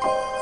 Bye.